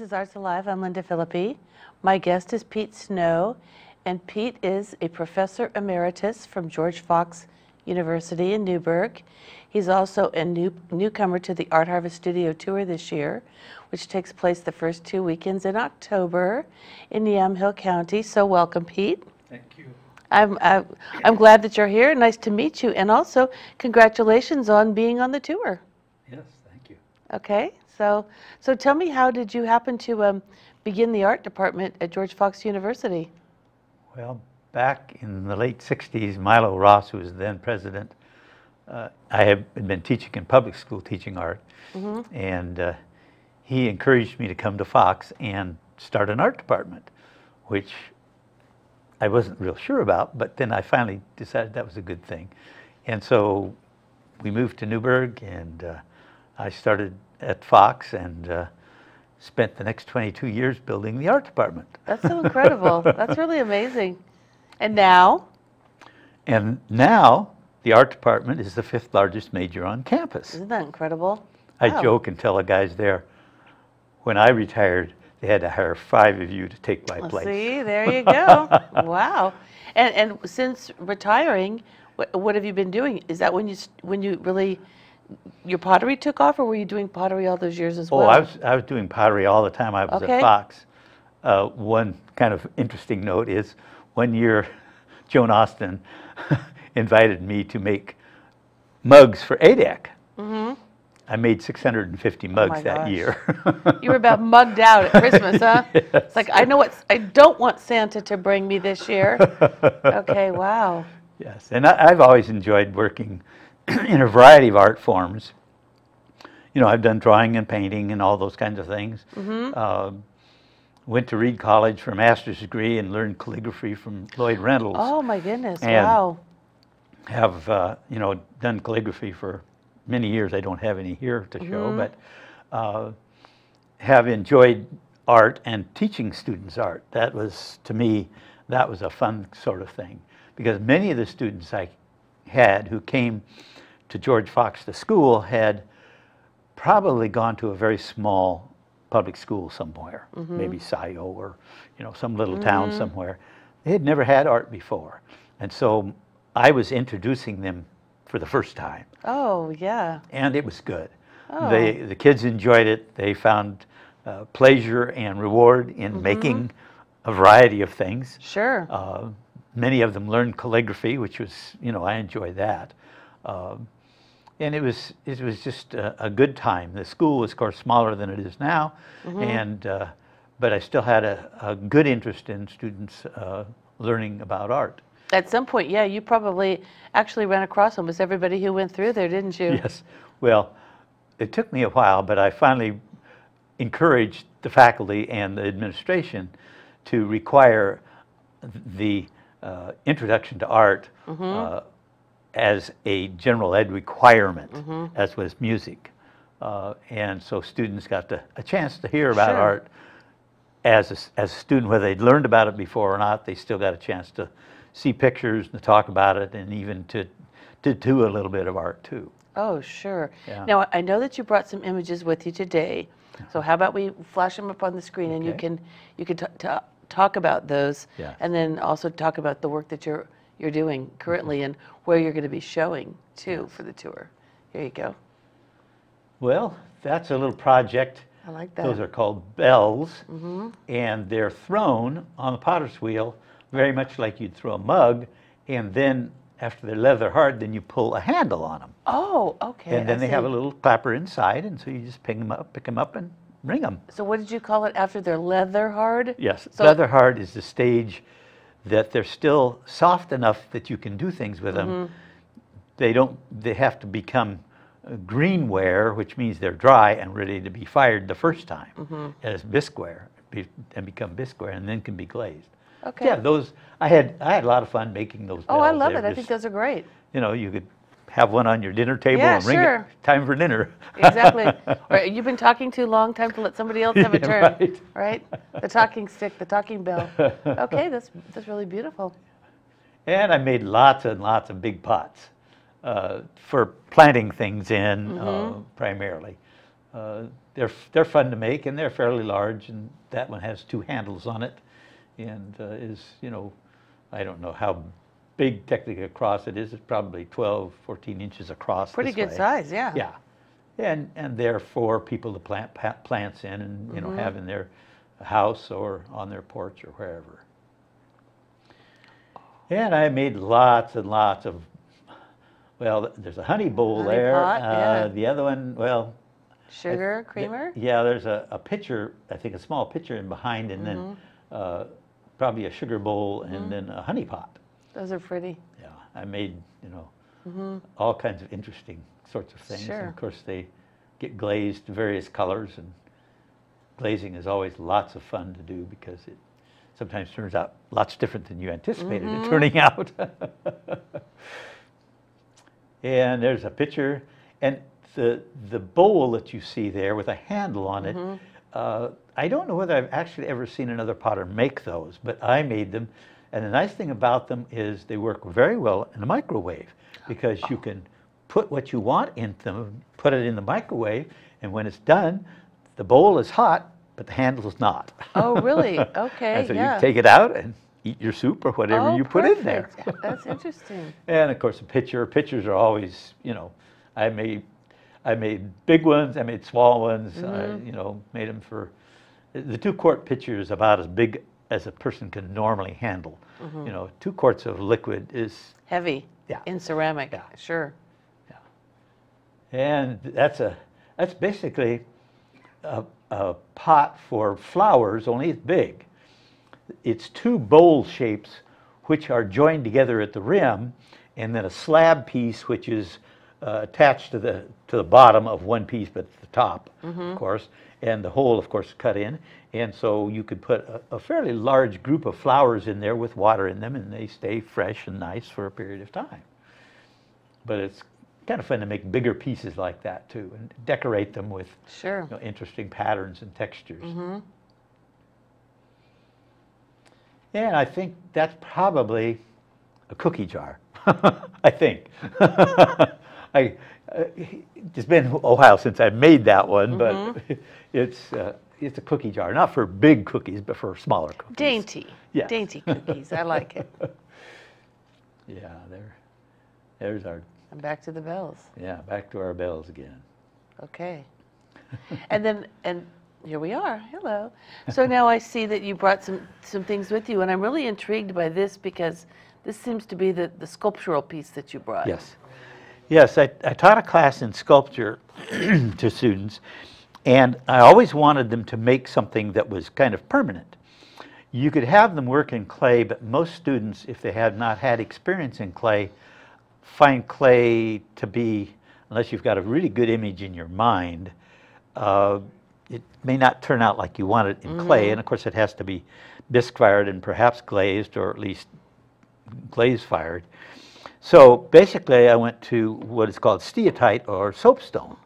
This is Arts Alive. I'm Lynda Phillippi. My guest is Pete Snow, and Pete is a professor emeritus from George Fox University in Newberg. He's also a new, newcomer to the Art Harvest Studio Tour this year, which takes place the first two weekends in October in Yamhill County. So welcome, Pete. Thank you. I'm, I'm, I'm glad that you're here. Nice to meet you. And also, congratulations on being on the tour. Yes, thank you. Okay, so, so tell me, how did you happen to um, begin the art department at George Fox University? Well, back in the late 60s, Milo Ross, who was then president, uh, I had been teaching in public school, teaching art, and uh, he encouraged me to come to Fox and start an art department, which I wasn't real sure about, but then I finally decided that was a good thing. And so we moved to Newberg, and uh, I started at Fox and uh, spent the next 22 years building the art department. That's so incredible. That's really amazing. And now, And now, the art department is the fifth largest major on campus. isn't that incredible? I Wow. joke and tell the guys there, when I retired, they had to hire five of you to take my place. See, there you go. wow. And and since retiring, what, what have you been doing? Is that when you when you really your pottery took off, or were you doing pottery all those years as well? Oh, well? I was, I was doing pottery all the time I was Okay. at Fox. Uh, one kind of interesting note is one year, Joan Austin invited me to make mugs for A-dec. I made 650 mugs. Oh that gosh. year. You were about mugged out at Christmas, huh? It's like I know what I don't want Santa to bring me this year. Okay, wow. Yes, and I, I've always enjoyed working in a variety of art forms. You know, I've done drawing and painting and all those kinds of things. Mm-hmm. Uh, went to Reed College for a master's degree and learned calligraphy from Lloyd Reynolds. Oh my goodness, And- wow. Have uh, you know done calligraphy for many years. I don't have any here to Mm-hmm. show, but uh, have enjoyed art and teaching students art. That was to me that was a fun sort of thing because many of the students I had who came to George Fox the school had probably gone to a very small public school somewhere, maybe Scio or you know some little town somewhere. They had never had art before, and so I was introducing them for the first time, Oh yeah. and it was good. Oh. They the kids enjoyed it. They found uh, pleasure and reward in Mm-hmm. making a variety of things. Sure. Uh, many of them learned calligraphy, which was, you know, I enjoy that. Um, and it was, it was just a, a good time. The school was, of course, smaller than it is now, Mm-hmm. and uh, but I still had a, a good interest in students uh, learning about art. At some point, yeah, you probably actually ran across almost everybody who went through there, didn't you? Yes. Well, it took me a while, but I finally encouraged the faculty and the administration to require the uh, introduction to art uh, as a general ed requirement, as was music. Uh, and so students got the, a chance to hear about Sure. art as a, as a student, whether they'd learned about it before or not, they still got a chance to see pictures and to talk about it and even to, to do a little bit of art too. Oh, sure. Yeah. Now, I know that you brought some images with you today. So how about we flash them up on the screen and you can, you can talk about those. Yes. And then also talk about the work that you're, you're doing currently mm-hmm. and where you're going to be showing too for the tour. Here you go. Well, that's a little project. I like that. Those are called bells, mm-hmm. and they're thrown on the potter's wheel, very much like you'd throw a mug, and then after they're leather hard, then you pull a handle on them, Oh, okay. and then I they have a little clapper inside, and so you just pick them up, pick them up, and ring them. So what did you call it after they're leather hard? Yes, So- leather hard is the stage that they're still soft enough that you can do things with them. Mm-hmm. They don't. They have to become uh, greenware, which means they're dry and ready to be fired the first time Mm-hmm. as bisqueware, be, and become bisqueware, and then can be glazed. Okay. Yeah, those. I had I had a lot of fun making those. Oh, I love They're it. I think those are great. You know, you could have one on your dinner table Yeah, and ring sure. it. Time for dinner. Exactly. Right, you've been talking too long, time to let somebody else have a turn. right. Right? The talking stick, the talking bell. Okay, that's, that's really beautiful. And I made lots and lots of big pots uh, for planting things in uh, Mm-hmm. primarily. Uh, they're they're fun to make and they're fairly large and that one has two handles on it and uh, is you know I don't know how big technically across it is. It's probably 12, 14 inches across. Pretty good way. size, yeah. Yeah, and and they're for people to plant plants in and you know have in their house or on their porch or wherever. And I made lots and lots of. Well, there's a honey bowl Honey there. pot, uh, yeah. The other one, well, I- Sugar, th- creamer? Yeah, there's a, a pitcher, I think a small pitcher in behind, and Mm-hmm. then uh, probably a sugar bowl, and then a honey pot. Those are pretty. Yeah, I made, you know, all kinds of interesting sorts of things. And Mm-hmm. Sure. of course, they get glazed various colors, and glazing is always lots of fun to do because it sometimes turns out lots different than you anticipated Mm-hmm. it turning out. and there's a picture, and the the bowl that you see there with a handle on it. Mm-hmm. Uh, I don't know whether I've actually ever seen another potter make those, but I made them. And the nice thing about them is they work very well in the microwave because you can put what you want in them, put it in the microwave, and when it's done, the bowl is hot, but the handle is not. Oh, really? Okay, and so yeah. you take it out and eat your soup or whatever Oh, you put in there. perfect. That's interesting. And of course, a pitcher. Pitchers are always, you know, I made, I made big ones. I made small ones. I, Mm-hmm. you know, made them for. The two quart pitcher is about as big as a person can normally handle. Mm-hmm. You know, two quarts of liquid is, Heavy. Yeah. In ceramic. Yeah. Sure. Yeah. and that's a, that's basically a, a pot for flowers. Only it's big. It's two bowl shapes which are joined together at the rim, and then a slab piece which is uh, attached to the to the bottom of one piece, but at the top, of course, and the hole, of course, cut in. And so you could put a, a fairly large group of flowers in there with water in them, and they stay fresh and nice for a period of time. But it's kind of fun to make bigger pieces like that too, and decorate them with Sure. you know, interesting patterns and textures. And I think that's probably a cookie jar. I think. I, uh, it's been a while since I made that one, but it's uh, it's a cookie jar, not for big cookies, but for smaller cookies. Dainty. Yes. Dainty cookies. I like it. Yeah, there. There's our And back to the bells. yeah. Back to our bells again. Okay. and then, and here we are. Hello. So now I see that you brought some, some things with you, and I'm really intrigued by this because this seems to be the, the sculptural piece that you brought. Yes. Yes, I, I taught a class in sculpture to students, and I always wanted them to make something that was kind of permanent. You could have them work in clay, but most students, if they have not had experience in clay, find clay to be, unless you've got a really good image in your mind, uh, it may not turn out like you want it in clay. And of course, it has to be bisque fired and perhaps glazed, or at least glaze fired. So basically, I went to what is called steatite or soapstone.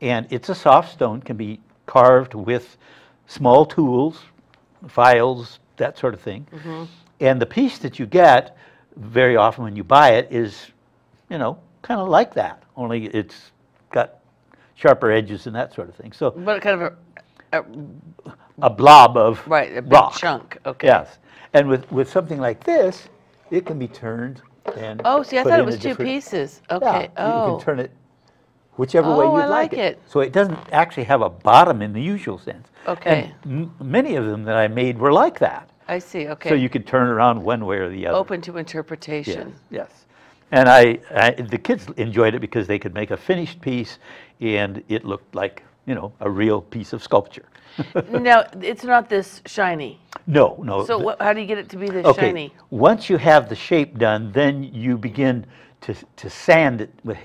And it's a soft stone, can be carved with small tools, files, that sort of thing. Mm-hmm. And the piece that you get, very often when you buy it, is, you know, kind of like that, only it's got sharper edges and that sort of thing. So But kind of a, a a blob of right, a big rock. chunk. Okay. Yes. And with, with something like this, it can be turned and Oh, see, I thought it was two pieces. Yeah, Okay. you oh. can turn it whichever way Oh, you'd like, like it. it. So it doesn't actually have a bottom in the usual sense. Okay. And many of them that I made were like that. I see. Okay. So you could turn it around one way or the other. Open to Yes, interpretation. yes. And I, I, the kids enjoyed it because they could make a finished piece and it looked like, you know, a real piece of sculpture. now, it's not this shiny. No, no. So what, how do you get it to be this Okay, shiny? once you have the shape done, then you begin to, to sand it with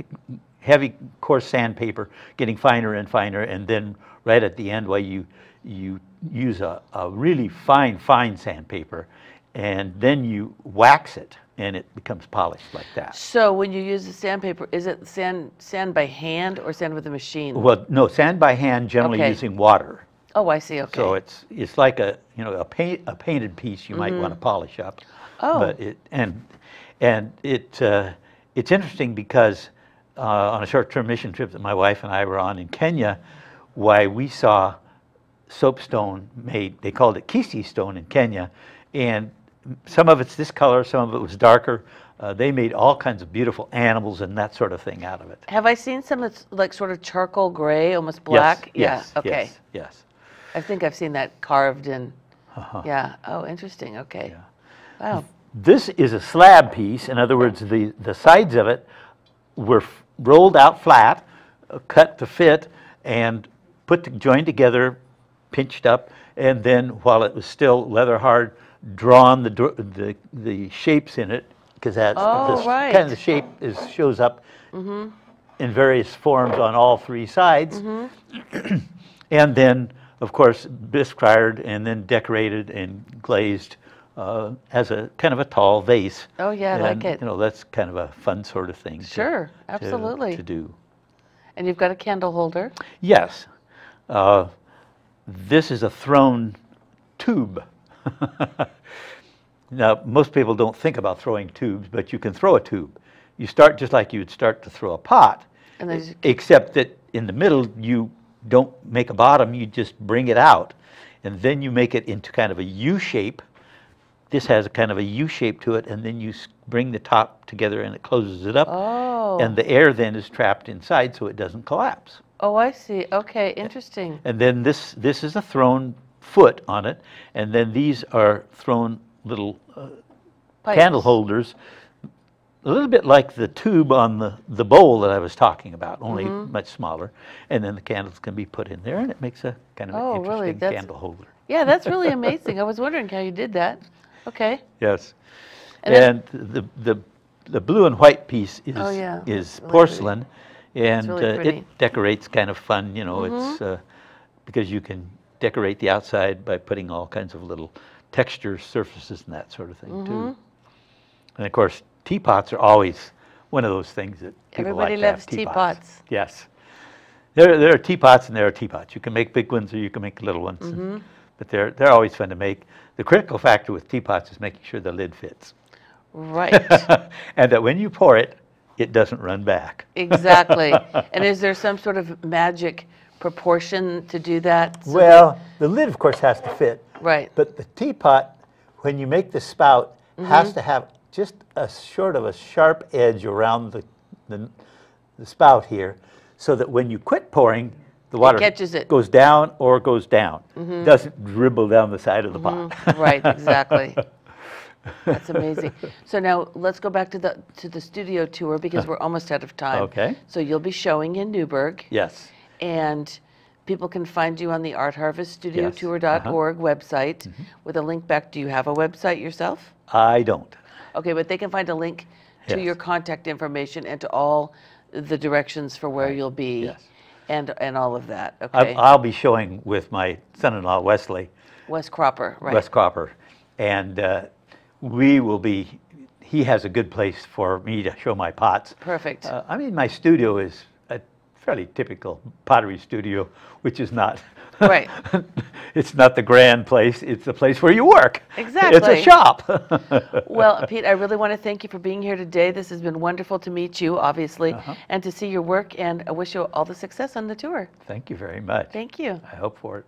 heavy coarse sandpaper, getting finer and finer, and then right at the end, why you, you use a, a really fine, fine sandpaper, and then you wax it, and it becomes polished like that. So when you use the sandpaper, is it sand sand by hand or sand with a machine? Well, no, sand by hand, generally Okay. using water. Oh, I see. Okay. So it's, it's like a, you know, a paint, a painted piece you might want to polish up. Mm-hmm. Oh. But it, and, and it, uh, it's interesting because uh, on a short-term mission trip that my wife and I were on in Kenya, why we saw soapstone made, they called it Kisii stone in Kenya, and some of it's this color, some of it was darker. Uh, they made all kinds of beautiful animals and that sort of thing out of it. Have I seen some that's like sort of charcoal gray, almost black? Yes, yeah. Okay. Yes, yes. I think I've seen that carved in. Uh-huh. Yeah. Oh, interesting. Okay. Yeah. Wow. This is a slab piece. In other words, the, the sides of it were f- rolled out flat, uh, cut to fit, and put to, joined together, pinched up, and then while it was still leather hard, drawn the the, the shapes in it because that's Oh, right. kind of the shape is shows up in various forms on all three sides, and then of course bisque fired and then decorated and glazed uh, as a kind of a tall vase. Oh, yeah, I like it. You know, that's kind of a fun sort of thing. Sure, to- absolutely. To do. And you've got a candle holder. Yes. Uh, This is a thrown tube. Now, most people don't think about throwing tubes, but you can throw a tube. You start just like you would start to throw a pot, And except that in the middle, you don't make a bottom, you just bring it out. And then you make it into kind of a U shape. This has a kind of a U shape to it, and then you bring the top together and it closes it up. Oh. And the air then is trapped inside so it doesn't collapse. Oh, I see. Okay. Interesting. And then this, this is a thrown foot on it, and then these are thrown little uh, candle holders, a little bit like the tube on the, the bowl that I was talking about, only Mm-hmm. much smaller. And then the candles can be put in there, and it makes a kind of Oh, an really? interesting That's- candle holder. Yeah, that's really amazing. I was wondering how you did that. Okay. Yes. And And the, the, the blue and white piece is, Oh, yeah. is Really pretty. porcelain. And really uh. Mm-hmm. it decorates kind of fun, you know, it's, uh, because you can decorate the outside by putting all kinds of little texture surfaces and that sort of thing Mm-hmm. too. And of course, teapots are always one of those things that Everybody like loves teapots. Yes. There, there are teapots and there are teapots. You can make big ones or you can make little ones. Mm-hmm. But they're, they're always fun to make. The critical factor with teapots is making sure the lid fits. Right. and that when you pour it, it doesn't run back. exactly. And is there some sort of magic proportion to do that? so that- Well, the lid, of course, has to fit. Right. But the teapot, when you make the spout, has to have just a sort of a sharp edge around the, the, the spout here, so that when you quit pouring, the water catches it. goes down or goes down. Mm-hmm. Doesn't dribble down the side of the pot. Mm-hmm. right, exactly. That's amazing. So now let's go back to the to the studio tour because we're almost out of time. Okay. So you'll be showing in Newberg, yes. and people can find you on the Yes, artharveststudiotour.org uh-huh. website mm-hmm. with a link back. Do you have a website yourself? I don't. Okay, but they can find a link to Yes. your contact information and to all the directions for where Right, you'll be, yes. and and all of that. Okay. I'll be showing with my son-in-law Wesley. Wes Cropper, right? Wes Cropper, and uh, we will be. He has a good place for me to show my pots. Perfect. Uh, I mean, my studio is fairly typical pottery studio, which is not. Right. it's not the grand place. It's the place where you work. Exactly. It's a shop. Well, Pete, I really want to thank you for being here today. This has been wonderful to meet you, obviously, Uh-huh. and to see your work. And I wish you all the success on the tour. Thank you very much. Thank you. I hope for it.